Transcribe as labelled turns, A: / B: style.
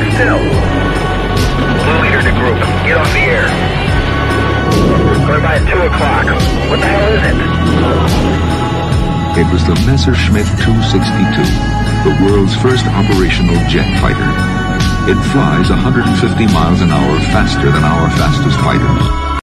A: standing still. Blue leader to group. Get off the air. Going by at 2 o'clock. What the hell is it?
B: It was the Messerschmitt 262, the world's first operational jet fighter. It flies 150 miles an hour faster than our fastest fighters.